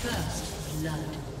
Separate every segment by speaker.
Speaker 1: First blood.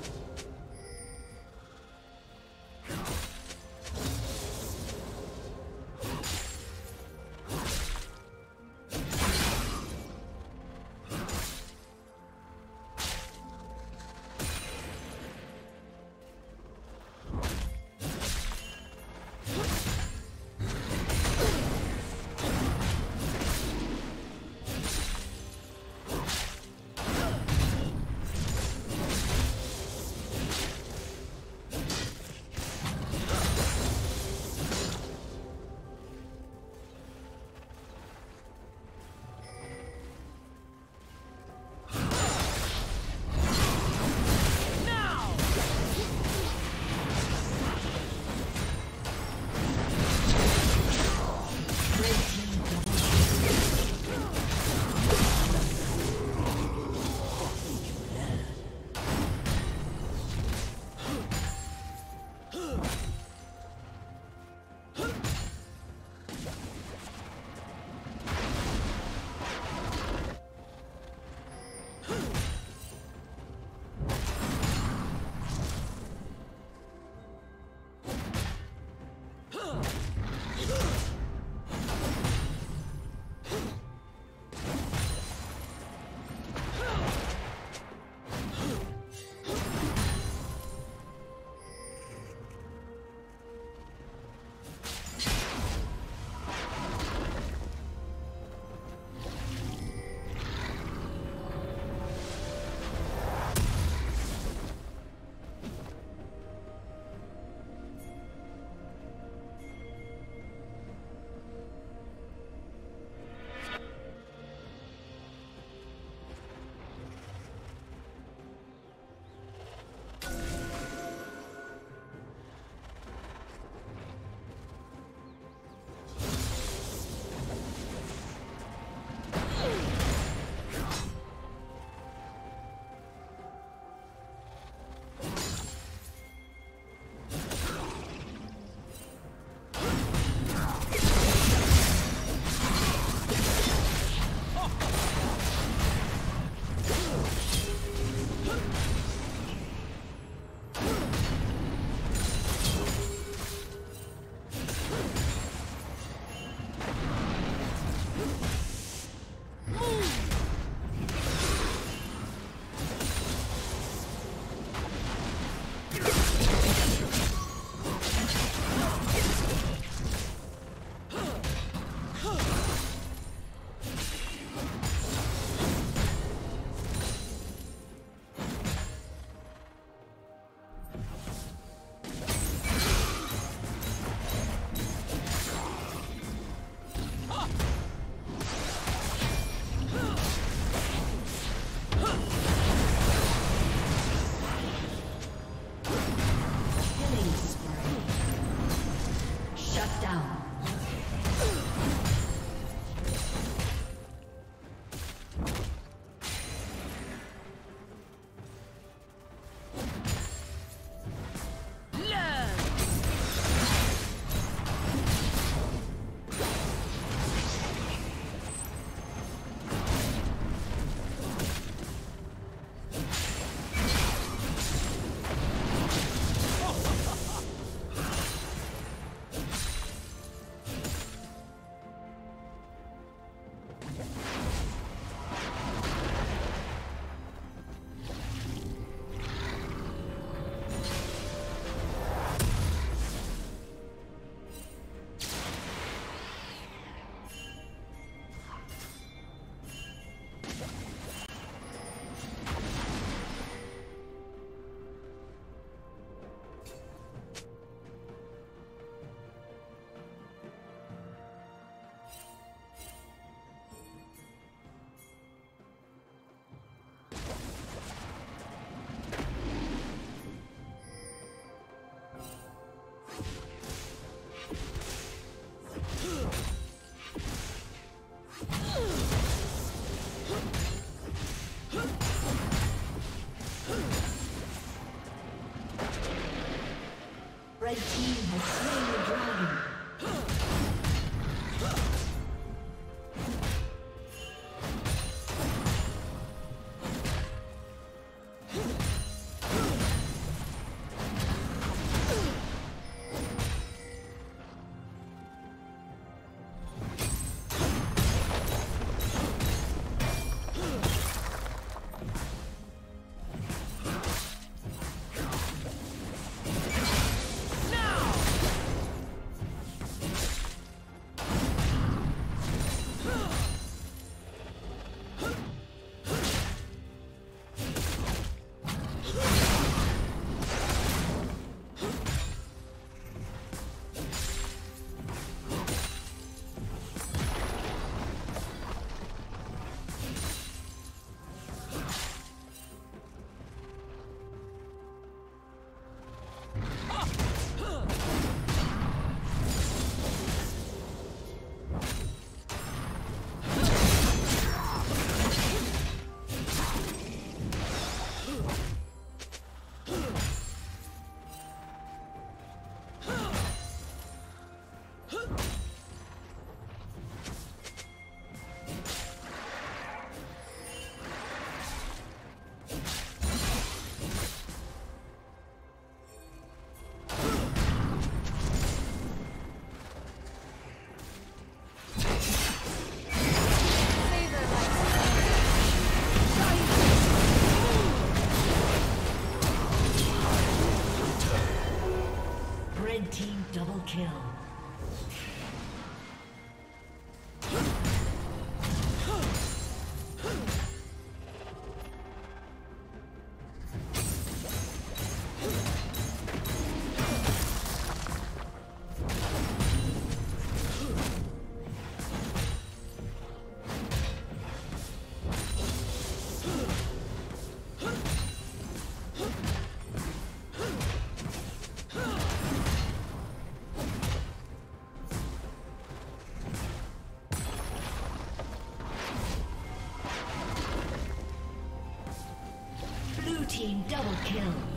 Speaker 1: Team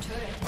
Speaker 1: double kill.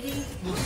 Speaker 1: Plating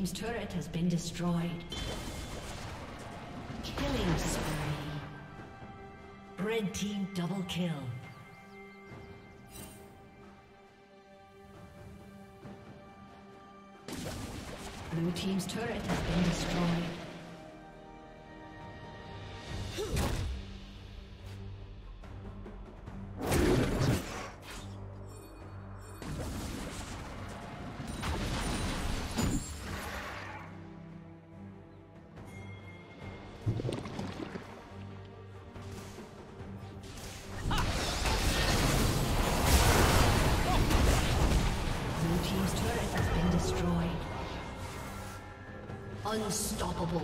Speaker 1: Team's turret has been destroyed. Killing spree. Red Team double kill. Blue Team's turret has been destroyed. Unstoppable.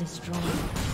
Speaker 1: Destroyed.